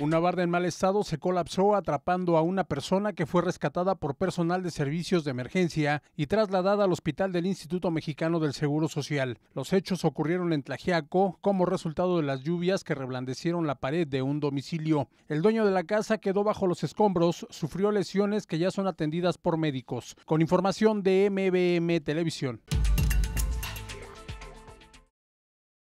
Una barda en mal estado se colapsó atrapando a una persona que fue rescatada por personal de servicios de emergencia y trasladada al hospital del Instituto Mexicano del Seguro Social. Los hechos ocurrieron en Tlajiaco como resultado de las lluvias que reblandecieron la pared de un domicilio. El dueño de la casa quedó bajo los escombros, sufrió lesiones que ya son atendidas por médicos. Con información de MBM Televisión.